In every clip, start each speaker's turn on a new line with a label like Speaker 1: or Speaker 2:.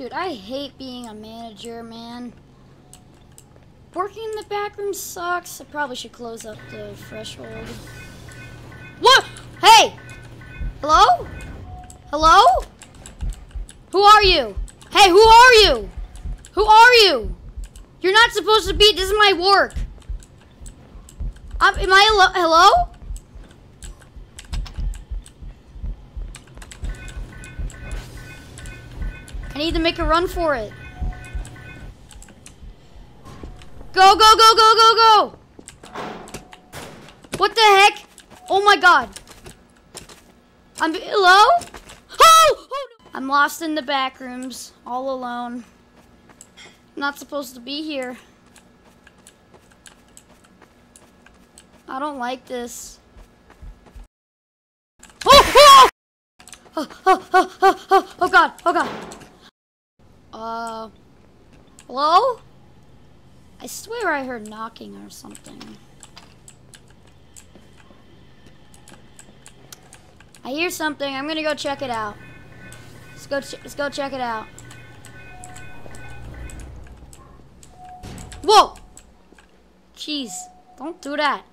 Speaker 1: Dude, I hate being a manager, man. Working in the back room sucks. I probably should close up the threshold. What? Hey! Hello? Hello? Who are you? Hey, who are you? Who are you? You're not supposed to be. This is my work. Um, am I hello? Need to make a run for it. Go, go, go, go, go, go! What the heck? Oh my god. I'm, hello? Oh! oh no. I'm lost in the back rooms, all alone. I'm not supposed to be here. I don't like this. Oh, oh! Oh, oh, oh, oh, oh, oh god, oh god. Uh, hello? I swear I heard knocking or something. I hear something. I'm gonna go check it out. Let's go. let's go check it out. Whoa! Jeez, don't do that.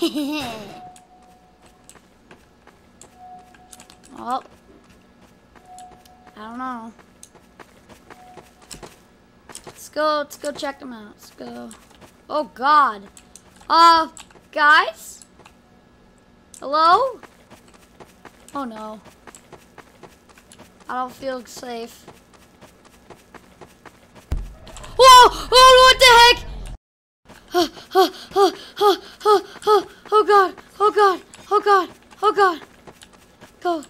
Speaker 1: oh. I don't know. Let's go, let's go check them out. Let's go. Oh god. Uh, guys? Hello? Oh no. I don't feel safe. Whoa! Oh, what the heck? Oh, oh, oh, oh, oh, oh, oh god, oh god, oh god, oh god. Go.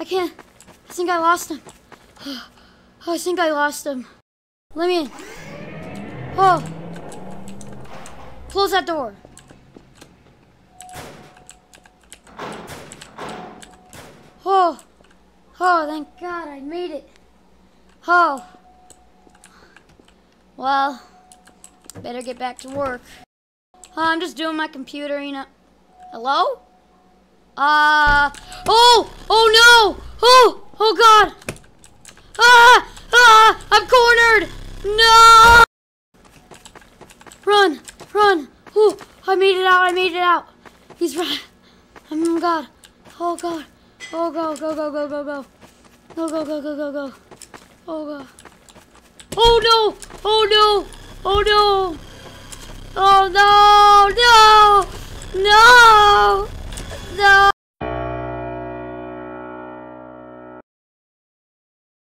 Speaker 1: I can't. I think I lost him. Oh, I think I lost him. Let me in. Oh. Close that door. Oh. Oh, thank God I made it. Oh. Well, better get back to work. Oh, I'm just doing my computer, you know. Hello? Uh, oh, oh no! Oh, oh God! Ah, ah, I'm cornered! No! Run, run! Oh, I made it out, I made it out. He's right. Oh God, oh God, oh go, go, go, go, go, go. Go, go, go, go, go, go. Oh God. Oh no, oh no, oh no. Oh no!